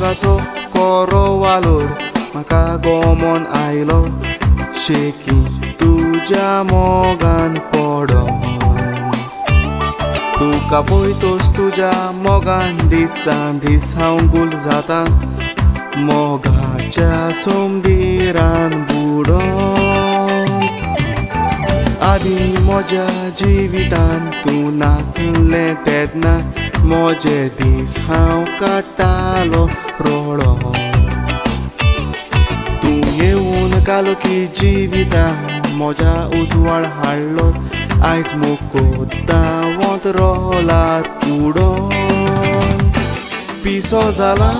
मोगाचो कोरो वालोर म्हाका गोमोन roll on তুমি উন কালকি জীবিতা মজা উজवाड হাড়লো আইস মুকোতা ওত রলা তুড়ো পিসো জালা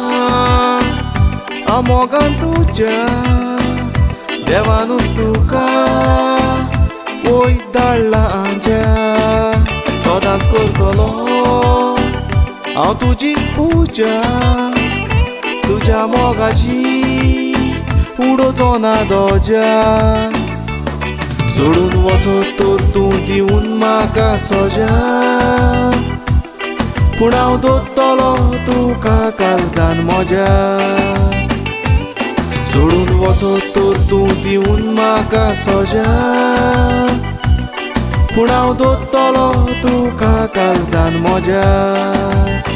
amorgan tuja devanus tuka oi dalla anja todas colcolo au tuji puja 잠어가지 우러 떠나더자 소른 워터 또또디 운마가 서자 구나우도 떨어 또가 깔잔 모자 소른 워터 또또디 운마가 서자 구나우도 떨어 또가 깔잔 모자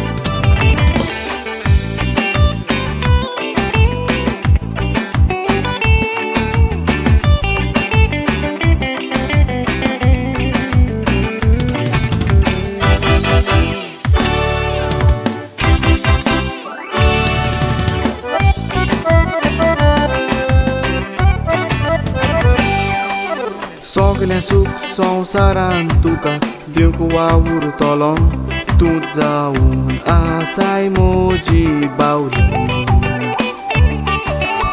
सगलें सूख संवसारान तुका। दिवंक वावुरतलो तूं जावन आसाय म्हजी बावली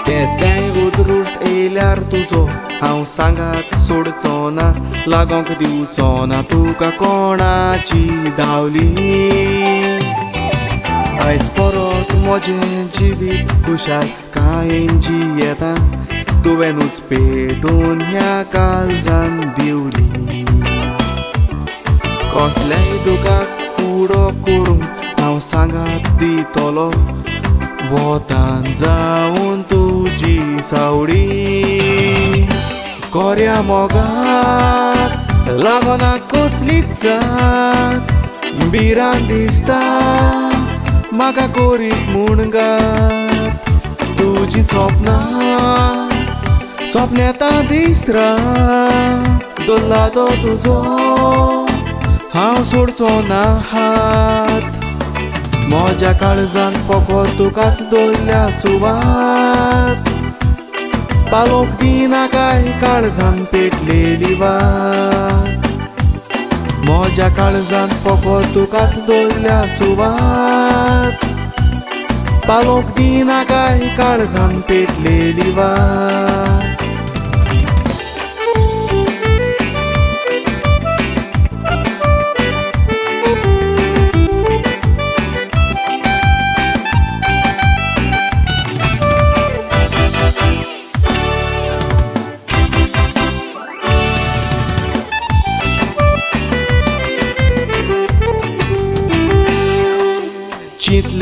केद्याय उदृश्ट येयल्यार तुजो हांव सांगात सोडचो ना लागोंक दिवचो ना तुका कोणाची धावली आयज परत म्हजें जिवीत खुशाल कांयची येता तुवेंनूच पेटून ह्या काळजान दिवली. कसल्याय दुखाक फुडो करूंक हांव सांगात दितलो. वतान जावन तुजी सावडी. कोऱ्या मोगाक लागोना कसलीच जात. बिरान दिसता म्हाका कोरीत म्हूण गात तुजी स्वप्न येता दिसरा दोल्ला तो तुजो हांव सोडचो ना हात म्हज्या काळजान फकत तुकाच दोल्ल्या सुवात पालोक दिना काय काळजान पेटलेली वात म्हज्या काळजान फकत तुकाच दोल्ल्या सुवात पालोक दिना काय काळजान पेटलेली वात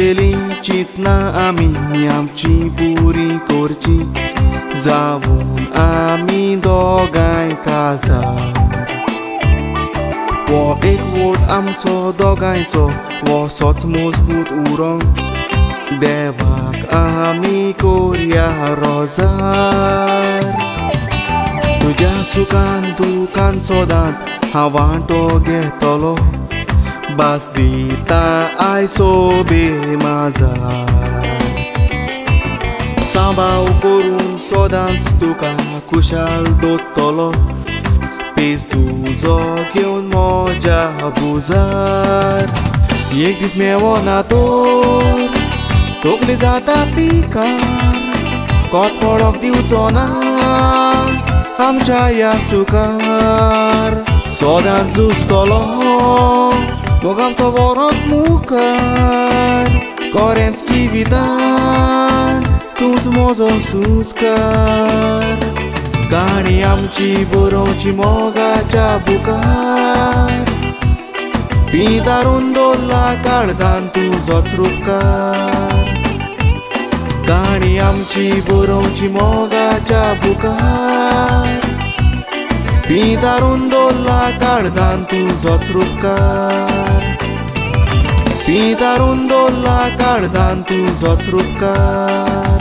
चिंतलेली चिंतना आमी आमची पुरी करची जावून आमी दोगांय काजार वो एक वोट आमचो दोगांयचो वोसोच मजबूत उरो देवाक आमी कोरया रोजार तुज्या सुखान दुखान सोदांत हांव वांटो घेतलो बास दिता आयसो बे माझा सांबाव करून सोदांच तुका, खुशाल दोतलो पेज तुजो घेवन म्हज्या बुजार। एक दीस मेवो ना तो तोकली जाता पिकार कोत पडोक दिवचो ना आमच्या सुकार। सोदांच झुजतलो आमचो वरोत मुखार कोरेंच जिवितान तूंच म्हजो सुस्कार काणी आमची बरोवची मोगाच्या बुकार पितारून दोल्ला काळजान तुजोच रुपकार गाणी आमची बरोवची मोगाच्या बुकार पितारून दोल्ला काळजान तुझोच रुपकार पितारून दोल्ला काळजान तुझोच रुपकार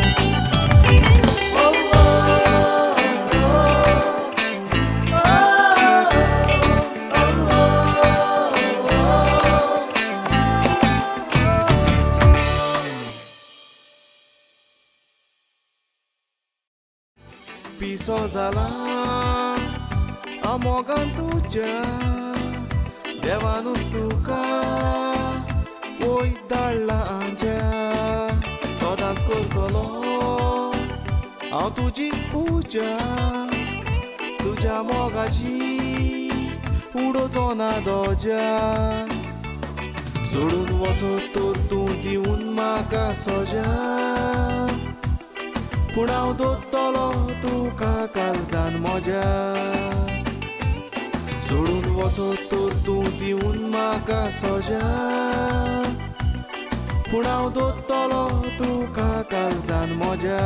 पिसो जाला Amogan tuja Devanul tuca Oi dar la angea Tot ascultă-lo Au tuji puja Tuja mogaji Uro tona doja Surun votul tur tu diun maka soja Punau dottolo tuca calzan moja Solut văzător de un maga soja Punau tot tolo tu ca calzan moja